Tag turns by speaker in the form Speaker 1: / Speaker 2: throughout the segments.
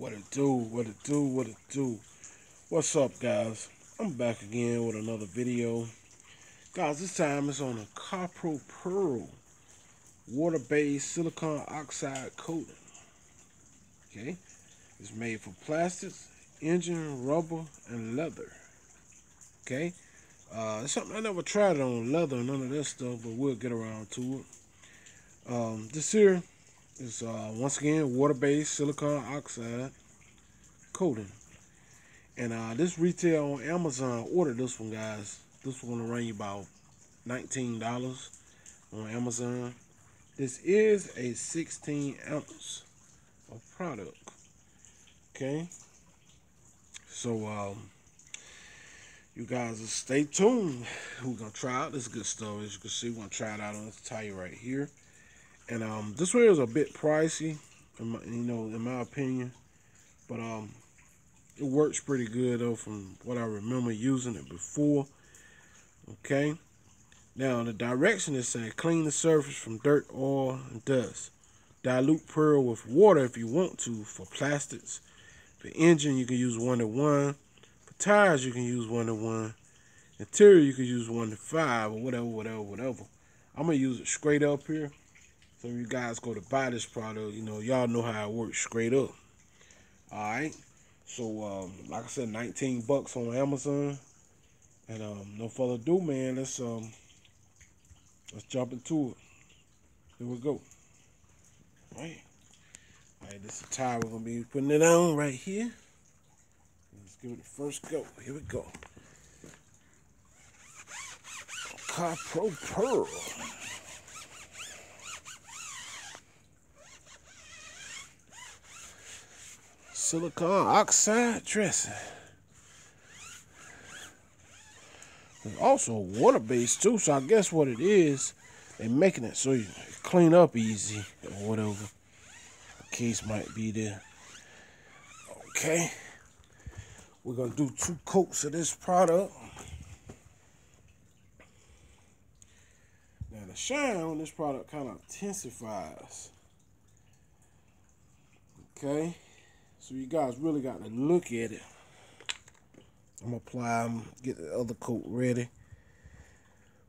Speaker 1: What it do, what it do, what it do. What's up, guys? I'm back again with another video. Guys, this time it's on a CarPro Perl water-based silicon oxide coating. Okay, it's made for plastics, engine, rubber, and leather. Okay, uh, it's something I never tried on leather, none of that stuff, but we'll get around to it. Um, this here is uh, once again water-based silicon oxide coating. And uh, this retail on Amazon. Order this one, guys. This one will run you about $19 on Amazon. This is a 16 ounce of product. Okay. So um, you guys stay tuned. We're gonna try out this good stuff. As you can see, we're gonna try it out on this tire right here. And um, this one is a bit pricey, my, you know, in my opinion. But um, it works pretty good though, from what I remember using it before. Okay. Now the direction is saying clean the surface from dirt, oil, and dust. Dilute Perl with water if you want to for plastics. For engine, you can use one to one. For tires, you can use one to one. Interior, you can use one to five or whatever, whatever, whatever. I'm gonna use it straight up here. So you guys go to buy this product, you know, y'all know how it works straight up. Alright. So um, like I said, 19 bucks on Amazon. And um, no further ado, man, let's um let's jump into it. Here we go. Alright. Alright, this is the tie we're gonna be putting it on right here. Let's give it the first go. Here we go. Car Pro Pearl. Silicon oxide dressing. It's also water-based too, so I guess what it is, they're making it so you clean up easy or whatever. The case might be there. Okay. We're gonna do two coats of this product. Now the shine on this product kind of intensifies. Okay. So you guys really got to look at it. I'm gonna apply them, get the other coat ready.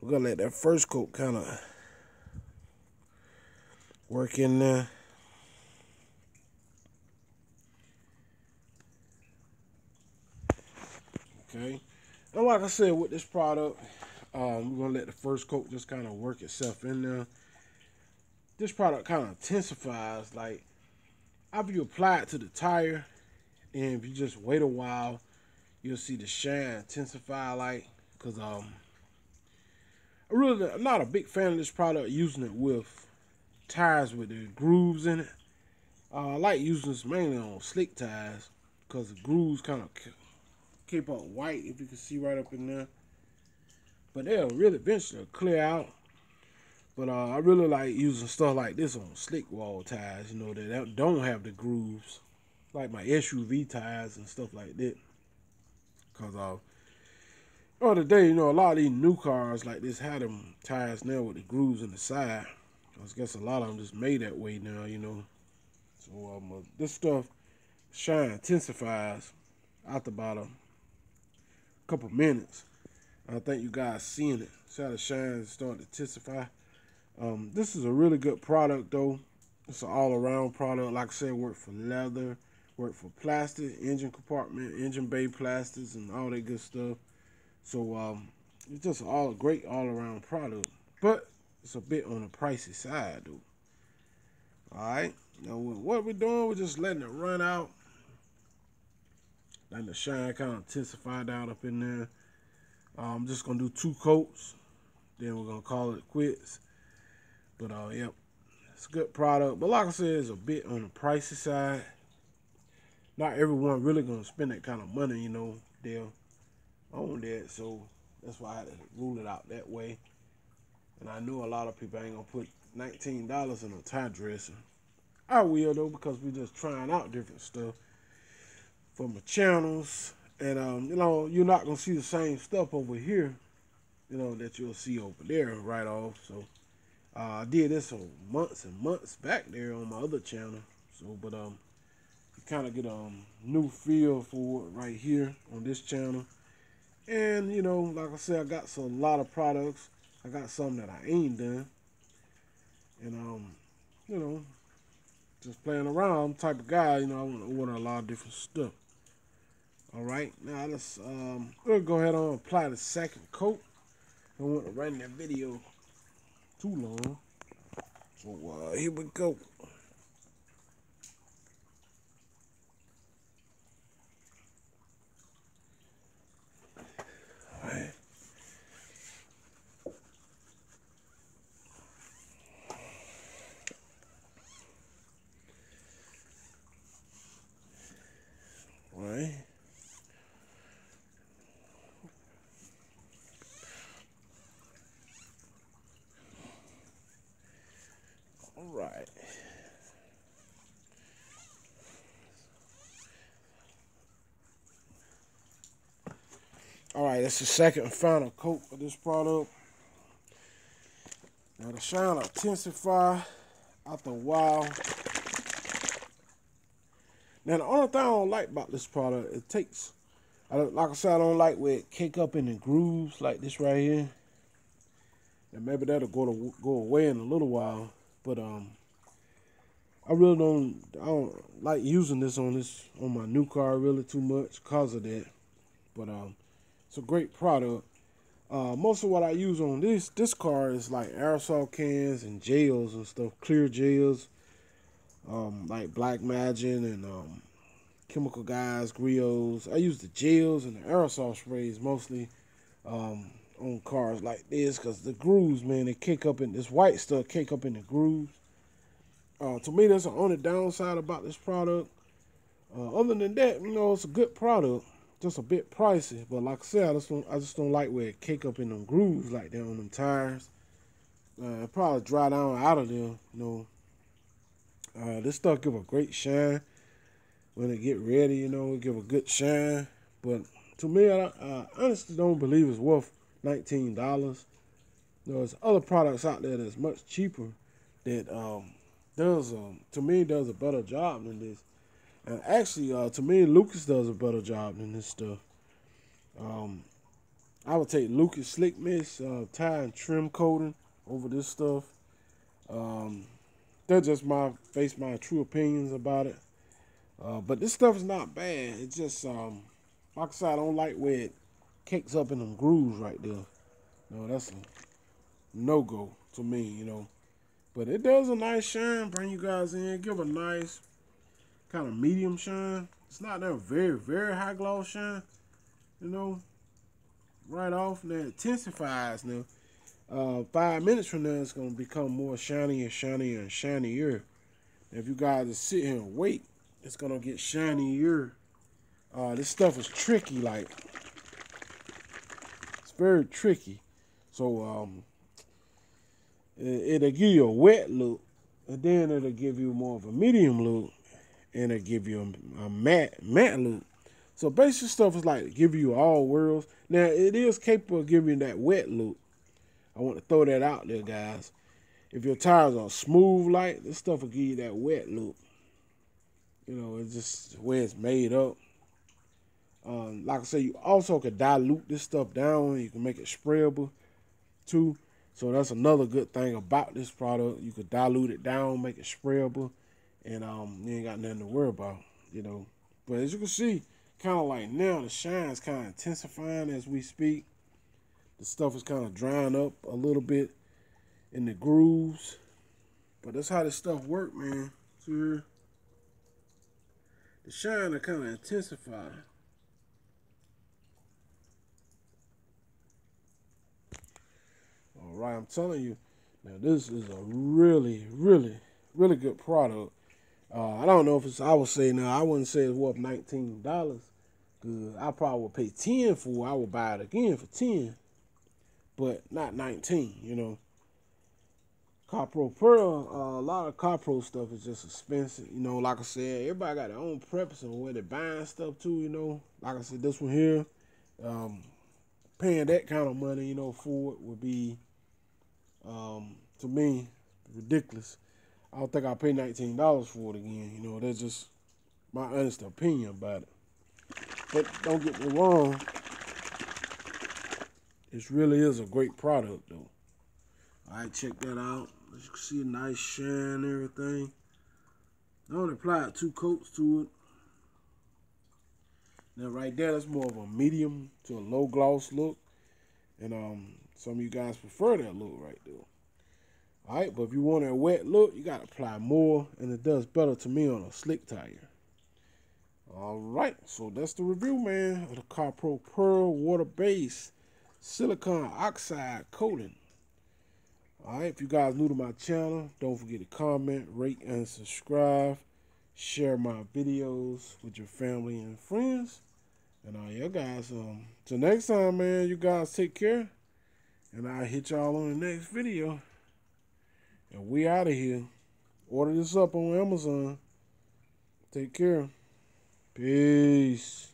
Speaker 1: We're gonna let that first coat kind of work in there. Okay. And like I said, with this product, um, we're gonna let the first coat just kind of work itself in there. This product kind of intensifies like after you apply it to the tire, and if you just wait a while, you'll see the shine intensify like, cause um, I really I'm not a big fan of this product using it with tires with the grooves in it. Uh, I like using this mainly on slick tires, cause the grooves kind of keep up white if you can see right up in there. But they'll really eventually clear out but uh, I really like using stuff like this on slick wall tires, you know, that don't have the grooves, like my SUV tires and stuff like that. Cause uh, other day, you know, a lot of these new cars like this had them tires now with the grooves in the side. I guess a lot of them just made that way now, you know. So um, uh, this stuff shine intensifies after about a couple minutes. I think you guys seeing it. See how the shine starting to intensify. Um, this is a really good product though. It's an all-around product. Like I said, work for leather, work for plastic, engine compartment, engine bay plastics, and all that good stuff. So um, it's just all a great all-around product. But it's a bit on the pricey side though. Alright. Now what we're doing, we're just letting it run out. Letting the shine kind of intensify down up in there. Uh, I'm just gonna do two coats. Then we're gonna call it quits. But uh, yep, it's a good product. But like I said, it's a bit on the pricey side. Not everyone really gonna spend that kind of money, you know. They'll own that, so that's why I had to rule it out that way. And I knew a lot of people ain't gonna put nineteen dollars in a tie dresser. I will though because we're just trying out different stuff for my channels. And um, you know, you're not gonna see the same stuff over here, you know, that you'll see over there right off. So uh, I did this for months and months back there on my other channel. So, but um, you kind of get a um, new feel for it right here on this channel. And, you know, like I said, I got some, a lot of products. I got some that I ain't done. And, um, you know, just playing around type of guy, you know, I want to order a lot of different stuff. All right, now let's, um, we'll go ahead and apply the second coat. I want to run that video too long. So, uh, here we go. Right. All right, that's the second and final coat of this product. Now the shine will intensify after a while. Now the only thing I don't like about this product, it takes, I like I said, I don't like where it kick up in the grooves like this right here. And maybe that'll go to go away in a little while. But um, I really don't I don't like using this on this on my new car really too much cause of that. But um, it's a great product. Uh, most of what I use on this this car is like aerosol cans and gels and stuff, clear gels, um, like Black Magic and um, Chemical Guys, Griots. I use the gels and the aerosol sprays mostly um, on cars like this because the grooves, man, they kick up in this white stuff, kick up in the grooves. Uh, to me, that's the only downside about this product. Uh, other than that, you know, it's a good product, just a bit pricey. But like I said, I just don't, I just don't like where it kick up in them grooves like that on them tires. Uh, it probably dry down out of there, you know. Uh, this stuff give a great shine when it get ready, you know, give a good shine. But to me, I, I honestly don't believe it's worth nineteen dollars. You know, There's other products out there that's much cheaper that um, does um, to me does a better job than this. And actually, uh, to me, Lucas does a better job than this stuff. Um, I would take Lucas Slick Mist uh, tire and trim coating over this stuff. Um, that's just my face my true opinions about it. Uh, but this stuff is not bad. It's just um, like I said, I don't like where it kicks up in them grooves right there. No, that's a no go to me, you know. But it does a nice shine, bring you guys in, give a nice kind of medium shine. It's not that very, very high gloss shine, you know, right off. Then it intensifies now. Uh, five minutes from now, it's going to become more shiny and shinier and shinier. If you guys are sitting and wait, it's going to get shinier. Uh, this stuff is tricky, like, it's very tricky. So, um, it'll give you a wet look, and then it'll give you more of a medium look, and it'll give you a, a matte matte look. So basic stuff is like give you all worlds. Now it is capable of giving that wet look. I want to throw that out there, guys. If your tires are smooth like, this stuff will give you that wet look. You know, it's just where it's made up. Um, like I said, you also can dilute this stuff down. You can make it sprayable too. So that's another good thing about this product. You could dilute it down, make it sprayable, and um, you ain't got nothing to worry about, you know. But as you can see, kind of like now, the shine is kind of intensifying as we speak. The stuff is kind of drying up a little bit in the grooves. But that's how this stuff work, man. See here? The shine are kind of intensifying. Right, I'm telling you, now this is a really, really, really good product. Uh, I don't know if it's. I would say now. I wouldn't say it's worth nineteen dollars, cause I probably would pay ten for. I would buy it again for ten, but not nineteen. You know. CarPro Perl, uh, a lot of CarPro stuff is just expensive. You know, like I said, everybody got their own preference on where they're buying stuff too. You know, like I said, this one here, um, paying that kind of money, you know, for it would be um, to me, ridiculous. I don't think I'll pay nineteen dollars for it again. You know, that's just my honest opinion about it. But don't get me wrong, this really is a great product though. Alright, check that out. As you can see, a nice shine and everything. I only applied two coats to it. Now right there, that's more of a medium to a low gloss look. And um, some of you guys prefer that look right there. Alright, but if you want a wet look, you gotta apply more and it does better to me on a slick tire. Alright, so that's the review, man, of the CarPro Perl Water Base Silicon Oxide Coating. Alright, if you guys new to my channel, don't forget to comment, rate, and subscribe. Share my videos with your family and friends. And all you guys, um, till next time, man, you guys take care. And I'll hit y'all on the next video. And we out of here. Order this up on Amazon. Take care. Peace.